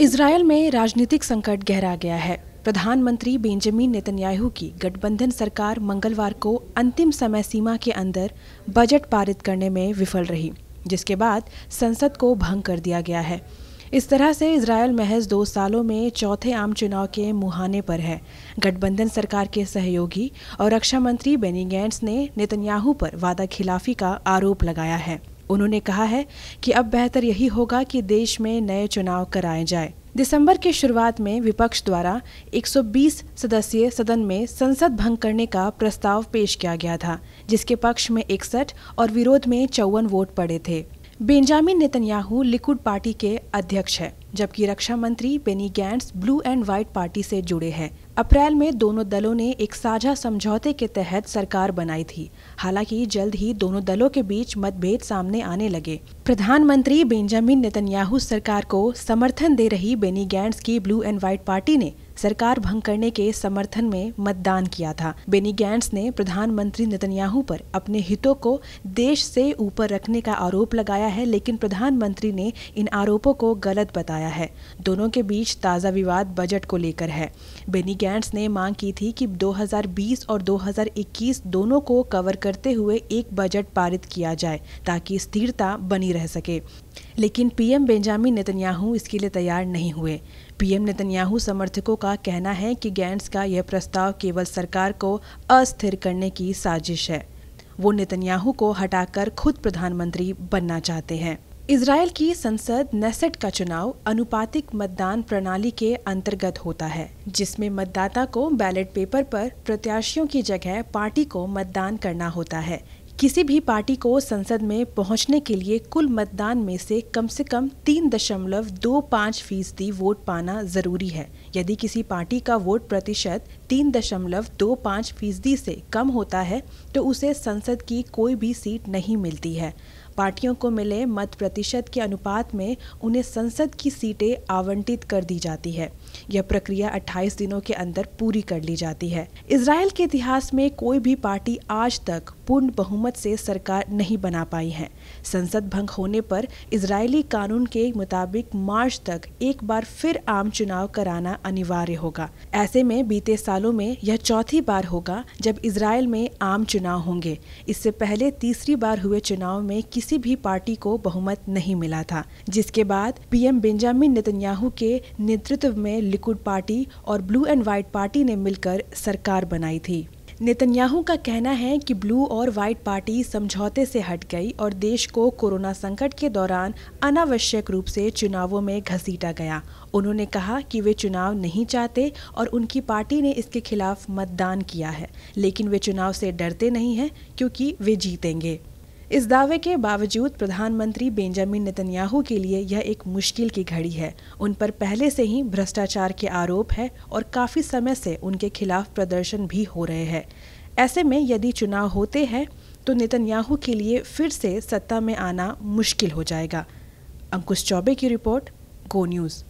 Israel में राजनीतिक संकट गहरा गया है। प्रधानमंत्री बेंजामिन नेतन्याहू की गठबंधन सरकार मंगलवार को अंतिम समय सीमा के अंदर बजट पारित करने में विफल रही, जिसके बाद संसद को भंग कर दिया गया है। इस तरह से इसराइल महज दो सालों में चौथे आम चुनाव के मुहाने पर है। गठबंधन सरकार के सहयोगी और रक्षा मंत्री बेनी गैंट्स ने नेतन्याहू पर वादा खिलाफी का आरोप लगाया है। उन्होंने कहा है कि अब बेहतर यही होगा कि देश में नए चुनाव कराए जाए। दिसंबर के शुरुआत में विपक्ष द्वारा 120 सदस्यीय सदन में संसद भंग करने का प्रस्ताव पेश किया गया था, जिसके पक्ष में इकसठ और विरोध में चौवन वोट पड़े थे। बेंजामिन नेतन्याहू लिकुड पार्टी के अध्यक्ष है। जबकि रक्षा मंत्री Benny Gantz blue and white party से जुड़े हैं। अप्रैल में दोनों दलों ने एक साझा समझौते के तहत सरकार बनाई थी। हालाँकि जल्द ही दोनों दलों के बीच मतभेद सामने आने लगे। प्रधानमंत्री बेंजामिन नेतन्याहू सरकार को समर्थन दे रही बेनी गैंट्स की ब्लू एंड व्हाइट पार्टी ने सरकार भंग करने के समर्थन में मतदान किया था। बेनी गैंट्स ने प्रधानमंत्री नेतन्याहू पर अपने हितों को देश से ऊपर रखने का आरोप लगाया है, लेकिन प्रधानमंत्री ने इन आरोपों को गलत बताया। है। दोनों के बीच ताज़ा विवाद बजट को लेकर है। बेनी गैंट्स ने मांग की थी कि 2020 और 2021 दोनों को कवर करते हुए एक बजट पारित किया जाए ताकि स्थिरता बनी रह सके। लेकिन पीएम बेंजामिन नेतन्याहू इसके लिए तैयार नहीं हुए। पीएम नेतन्याहू समर्थकों का कहना है कि गैंट्स का यह प्रस्ताव केवल सरकार को अस्थिर करने की साजिश है। वो नेतन्याहू को हटाकर खुद प्रधानमंत्री बनना चाहते हैं। इसराइल की संसद नेसेट का चुनाव अनुपातिक मतदान प्रणाली के अंतर्गत होता है, जिसमें मतदाता को बैलेट पेपर पर प्रत्याशियों की जगह पार्टी को मतदान करना होता है। किसी भी पार्टी को संसद में पहुँचने के लिए कुल मतदान में से कम से कम तीन दशमलव दो पाँच फ़ीसदी वोट पाना ज़रूरी है। यदि किसी पार्टी का वोट प्रतिशत तीन दशमलव दो पाँच फ़ीसदी से कम होता है तो उसे संसद की कोई भी सीट नहीं मिलती है। पार्टियों को मिले मत प्रतिशत के अनुपात में उन्हें संसद की सीटें आवंटित कर दी जाती है। यह प्रक्रिया 28 दिनों के अंदर पूरी कर ली जाती है। इसराइल के इतिहास में कोई भी पार्टी आज तक पूर्ण बहुमत से सरकार नहीं बना पाई है। संसद भंग होने पर इजरायली कानून के मुताबिक मार्च तक एक बार फिर आम चुनाव कराना अनिवार्य होगा। ऐसे में बीते सालों में यह चौथी बार होगा जब इसराइल में आम चुनाव होंगे। इससे पहले तीसरी बार हुए चुनाव में किसी भी पार्टी को बहुमत नहीं मिला था, जिसके बाद पीएम बेंजामिन नेतन्याहू के नेतृत्व में लिकुड पार्टी और ब्लू एंड व्हाइट पार्टी ने मिलकर सरकार बनाई थी। नेतन्याहू का कहना है कि ब्लू और व्हाइट पार्टी समझौते से हट गई और देश को कोरोना संकट के दौरान अनावश्यक रूप से चुनावों में घसीटा गया। उन्होंने कहा कि वे चुनाव नहीं चाहते और उनकी पार्टी ने इसके खिलाफ मतदान किया है, लेकिन वे चुनाव से डरते नहीं हैं क्योंकि वे जीतेंगे। इस दावे के बावजूद प्रधानमंत्री बेंजामिन नेतन्याहू के लिए यह एक मुश्किल की घड़ी है। उन पर पहले से ही भ्रष्टाचार के आरोप है और काफ़ी समय से उनके खिलाफ प्रदर्शन भी हो रहे हैं। ऐसे में यदि चुनाव होते हैं तो नेतन्याहू के लिए फिर से सत्ता में आना मुश्किल हो जाएगा। अंकुश चौबे की रिपोर्ट, गो न्यूज़।